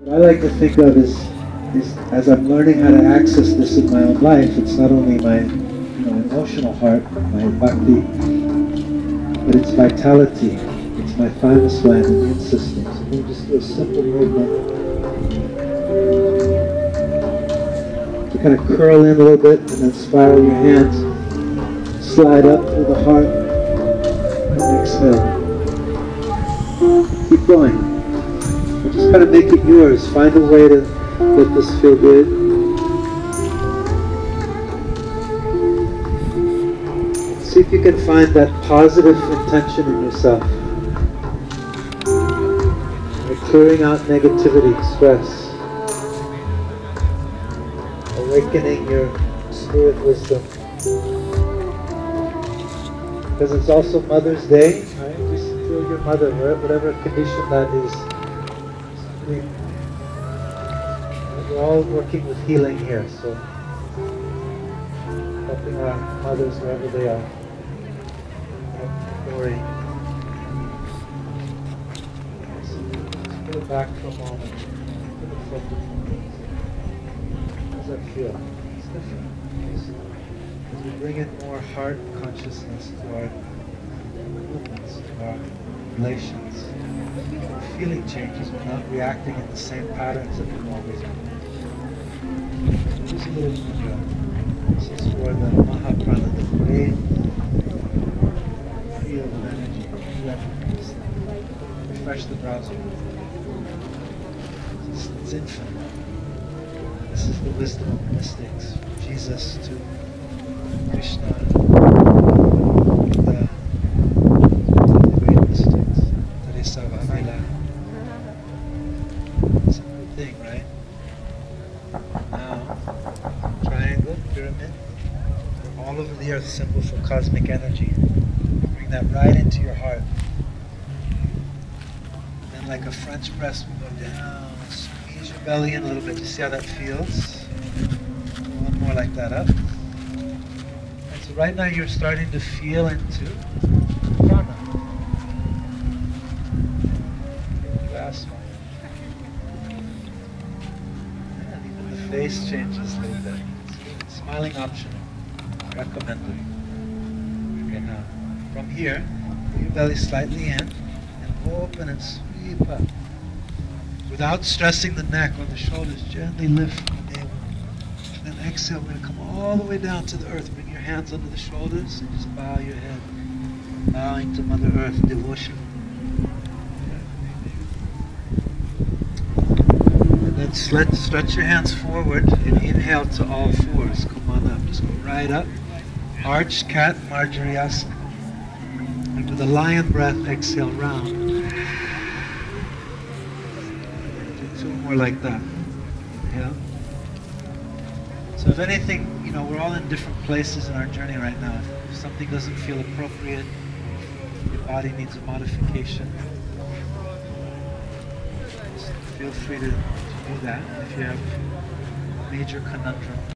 What I like to think of is, is as I'm learning how to access this in my own life, it's not only my you know, emotional heart, my bhakti, but it's vitality. It's my thymus gland, immune system. So we just do a simple movement. To kind of curl in a little bit and then spiral your hands. Slide up through the heart and exhale. Keep going kind of make it yours. Find a way to let this feel good. See if you can find that positive intention in yourself. By clearing out negativity, stress. Awakening your spirit wisdom. Because it's also Mother's Day, right? Just feel your mother, whatever condition that is we, we're all working with healing here, so helping our mothers wherever they are. Just put it back for a moment. How does that feel? It's different. As we bring in more heart consciousness to our movements, to our relations feeling changes, we're not reacting in the same patterns that we've always been. Just a little mudra. This is for the Mahaprana, the great field of energy. Refresh the browser. It's, it's infinite. This is the wisdom of the mystics. Jesus to Krishna. The earth symbol for cosmic energy. Bring that right into your heart. Then like a French press, we go down, squeeze your belly in a little bit. You see how that feels? One more like that up. And so right now you're starting to feel into prana. Last one. Face changes bit. Smiling option recommended. Okay, now from here, your belly slightly in and open and sweep up. Without stressing the neck or the shoulders, gently lift from. And then exhale, we're to come all the way down to the earth. Bring your hands under the shoulders and just bow your head. Bowing to Mother Earth, devotion. And then stretch your hands forward and inhale to all fours. Come on up. Just go right up. Arch, cat, Marjariasana. And with a lion breath, exhale round. Do two more like that. Yeah. So if anything, you know, we're all in different places in our journey right now. If something doesn't feel appropriate, your body needs a modification, feel free to do that if you have major conundrum.